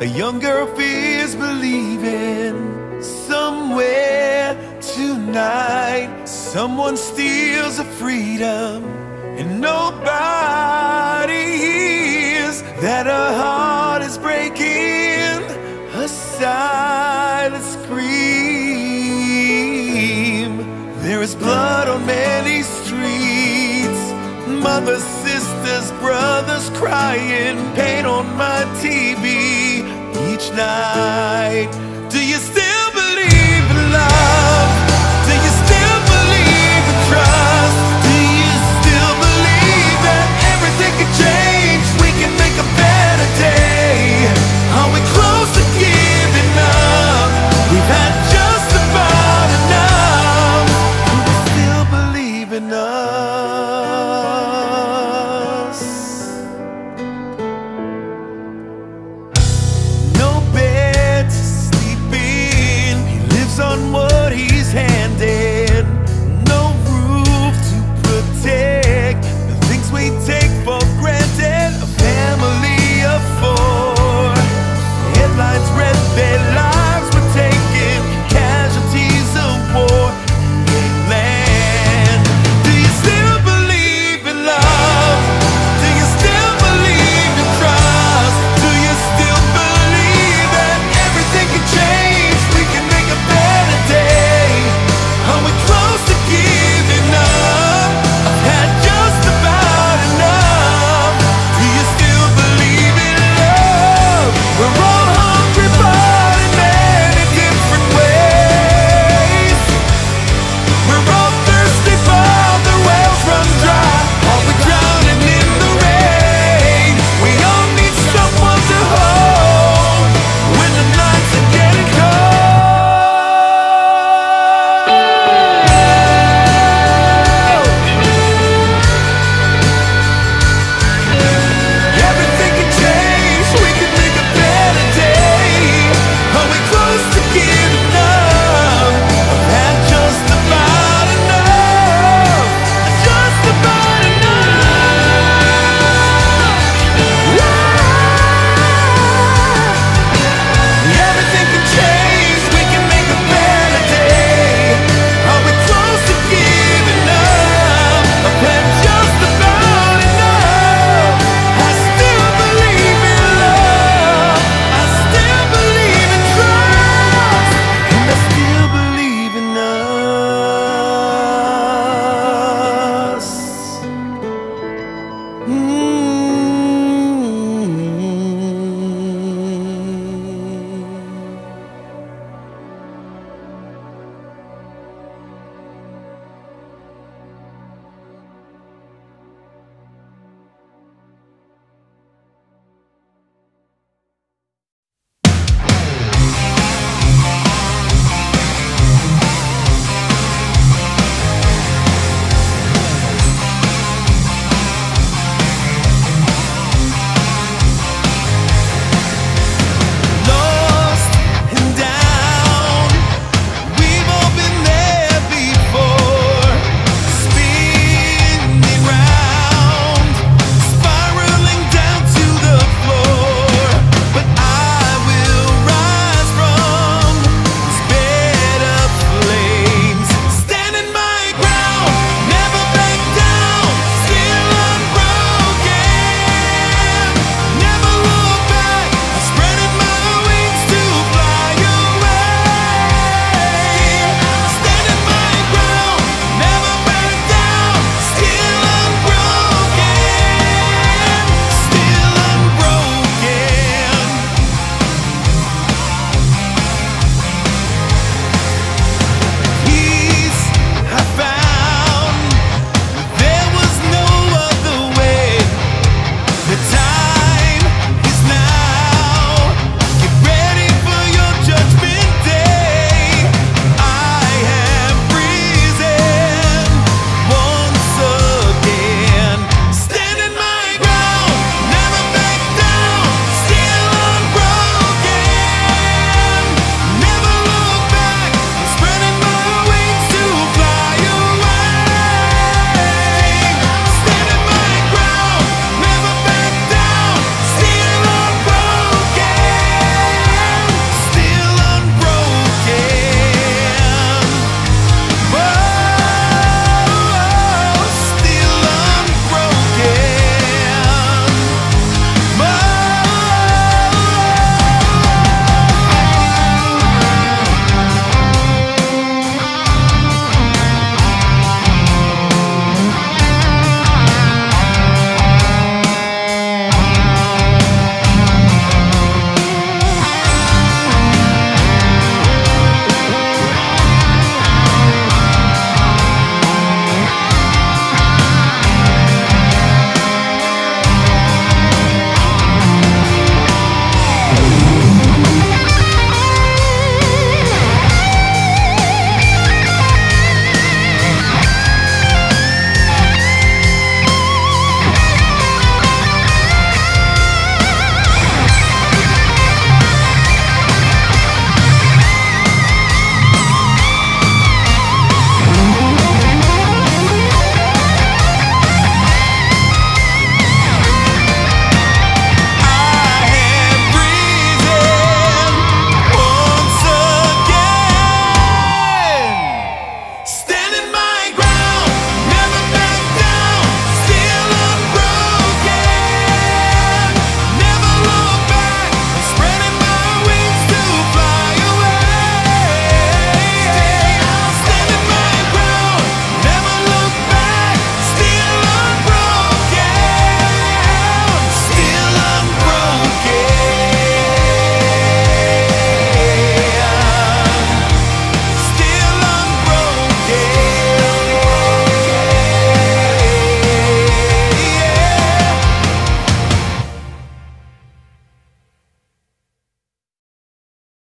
A young girl fears believing somewhere tonight. Someone steals her freedom and nobody hears that her heart is breaking, a silent scream. There is blood on many streets, mothers, sisters, brothers crying, pain on my TV night.